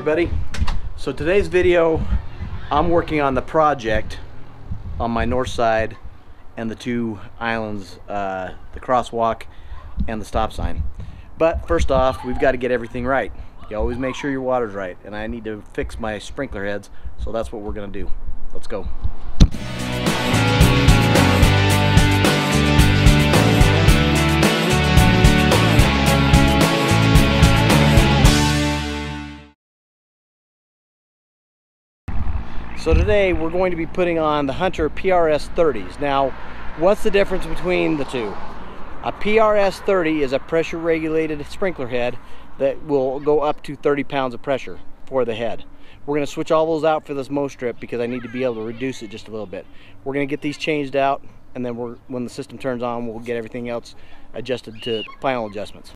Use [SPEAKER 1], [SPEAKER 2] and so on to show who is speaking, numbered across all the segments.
[SPEAKER 1] everybody. So today's video, I'm working on the project on my north side and the two islands, uh, the crosswalk and the stop sign. But first off, we've got to get everything right. You always make sure your water's right, and I need to fix my sprinkler heads, so that's what we're gonna do. Let's go. So today we're going to be putting on the Hunter PRS 30s. Now, what's the difference between the two? A PRS 30 is a pressure regulated sprinkler head that will go up to 30 pounds of pressure for the head. We're going to switch all those out for this mow strip because I need to be able to reduce it just a little bit. We're going to get these changed out and then we're, when the system turns on we'll get everything else adjusted to final adjustments.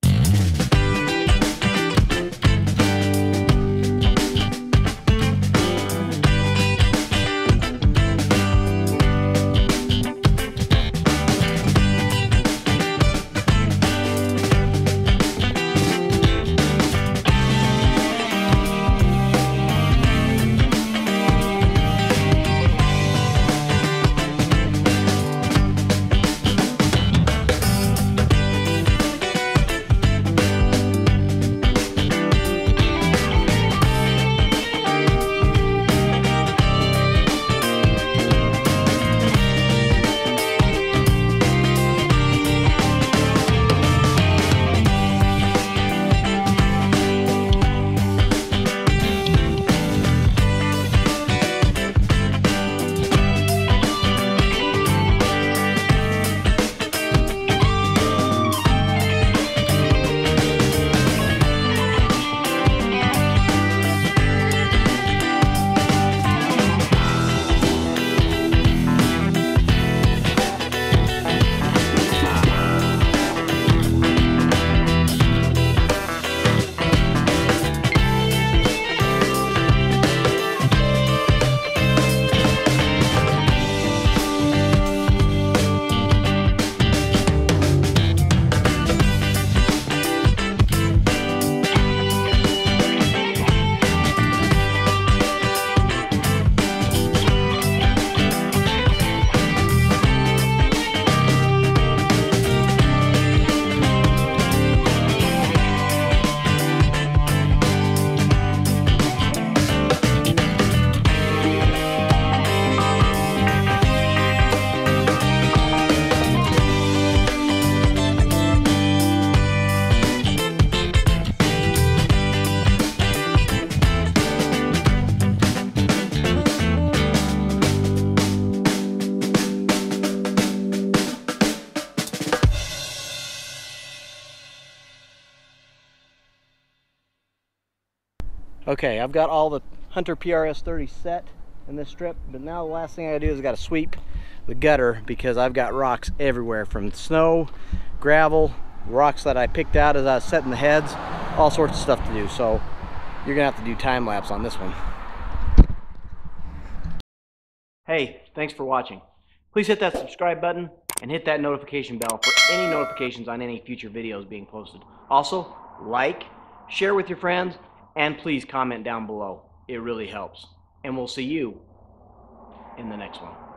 [SPEAKER 1] Okay, I've got all the Hunter PRS 30 set in this strip, but now the last thing I do is I gotta sweep the gutter because I've got rocks everywhere from snow, gravel, rocks that I picked out as I was setting the heads, all sorts of stuff to do. So you're gonna have to do time lapse on this one. Hey, thanks for watching. Please hit that subscribe button and hit that notification bell for any notifications on any future videos being posted. Also, like, share with your friends, and please comment down below. It really helps. And we'll see you in the next one.